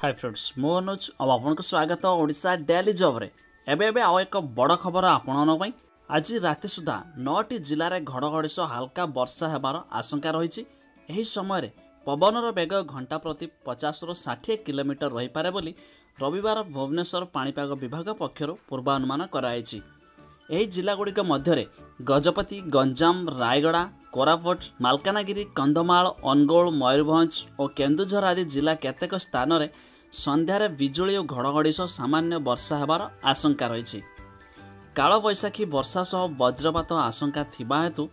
High friends ମୁଁ ଅନୁଜ ଆଉ ଆପଣଙ୍କୁ ସ୍ୱାଗତ ଓଡ଼ିଶା ଡେଲି ଜବ୍ରେ ଏବେ ଏବେ ଆଉ ଏକ ବଡ଼ ଖବର ଆପଣମାନଙ୍କ ପାଇଁ। ଆଜି ରାତି ସୁଦ୍ଧା ନଅଟି ଜିଲ୍ଲାରେ ଘଡ଼ଘଡ଼ି ସହ ହାଲକା ବର୍ଷା ହେବାର ଆଶଙ୍କା ରହିଛି। ଏହି ସମୟରେ ପବନର ବେଗ ଘଣ୍ଟା ପ୍ରତି ପଚାଶରୁ ଷାଠିଏ କିଲୋମିଟର ରହିପାରେ ବୋଲି ରବିବାର ଭୁବନେଶ୍ୱର ପାଣିପାଗ ବିଭାଗ ପକ୍ଷରୁ ପୂର୍ବାନୁମାନ କରାଯାଇଛି। ଏହି ଜିଲ୍ଲାଗୁଡ଼ିକ ମଧ୍ୟରେ ଗଜପତି ଗଞ୍ଜାମ ରାୟଗଡ଼ା କୋରାପୁଟ ମାଲକାନଗିରି କନ୍ଧମାଳ ଅନୁଗୁଳ ମୟୂରଭଞ୍ଜ ଓ କେନ୍ଦୁଝର ଆଦି ଜିଲ୍ଲା କେତେକ ସ୍ଥାନରେ ସନ୍ଧ୍ୟାରେ ବିଜୁଳି ଓ ଘଡ଼ଘଡ଼ି ସହ ସାମାନ୍ୟ ବର୍ଷା ହେବାର ଆଶଙ୍କା ରହିଛି। କାଳବୈଶାଖୀ ବର୍ଷା ସହ ବଜ୍ରପାତ ଆଶଙ୍କା ଥିବା ହେତୁ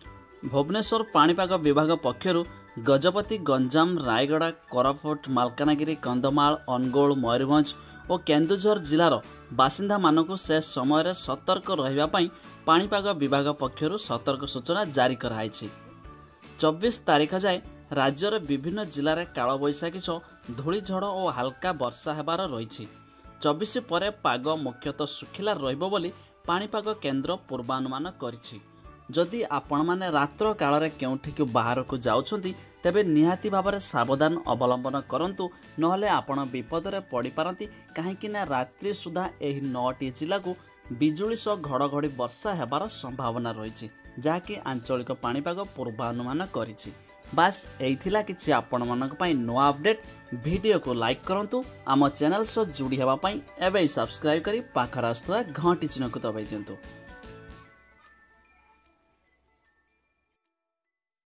ଭୁବନେଶ୍ୱର ପାଣିପାଗ ବିଭାଗ ପକ୍ଷରୁ ଗଜପତି ଗଞ୍ଜାମ ରାୟଗଡ଼ା କୋରାପୁଟ ମାଲକାନଗିରି କନ୍ଧମାଳ ଅନୁଗୁଳ ମୟୂରଭଞ୍ଜ ଓ କେନ୍ଦୁଝର ଜିଲ୍ଲାର ବାସିନ୍ଦାମାନଙ୍କୁ ସେ ସମୟରେ ସତର୍କ ରହିବା ପାଇଁ ପାଣିପାଗ ବିଭାଗ ପକ୍ଷରୁ ସତର୍କ ସୂଚନା ଜାରି କରାଯାଇଛି ଚବିଶ ତାରିଖ ଯାଏ ରାଜ୍ୟର ବିଭିନ୍ନ ଜିଲ୍ଲାରେ କାଳବୈଶାଖୀ ସହ ଧୂଳିଝଡ଼ ଓ ହାଲକା ବର୍ଷା ହେବାର ରହିଛି। ଚବିଶ ପରେ ପାଗ ମୁଖ୍ୟତଃ ଶୁଖିଲା ରହିବ ବୋଲି ପାଣିପାଗ କେନ୍ଦ୍ର ପୂର୍ବାନୁମାନ କରିଛି। ଯଦି ଆପଣମାନେ ରାତ୍ର କାଳରେ କେଉଁଠିକୁ ବାହାରକୁ ଯାଉଛନ୍ତି ତେବେ ନିହାତି ଭାବରେ ସାବଧାନ ଅବଲମ୍ବନ କରନ୍ତୁ। ନହେଲେ ଆପଣ ବିପଦରେ ପଡ଼ିପାରନ୍ତି। କାହିଁକି ନା ରାତ୍ରି ସୁଦ୍ଧା ଏହି ନଅଟି ଜିଲ୍ଲାକୁ ବିଜୁଳି ସହ ଘଡ଼ଘଡ଼ି ବର୍ଷା ହେବାର ସମ୍ଭାବନା ରହିଛି ଯାହାକି ଆଞ୍ଚଳିକ ପାଣିପାଗ ପୂର୍ବାନୁମାନ କରିଛି। ବାସ୍ ଏଇ ଥିଲା କିଛି ଆପଣମାନଙ୍କ ପାଇଁ ନୂଆ ଅପଡ଼େଟ୍। ଭିଡ଼ିଓକୁ ଲାଇକ୍ କରନ୍ତୁ। ଆମ ଚ୍ୟାନେଲ୍ ସହ ଯୋଡ଼ି ହେବା ପାଇଁ ଏବେ ସବସ୍କ୍ରାଇବ୍ କରି ପାଖରେ ଆସୁଥିବା ଘଣ୍ଟି ଚିହ୍ନକୁ ଦବାଇ ଦିଅନ୍ତୁ।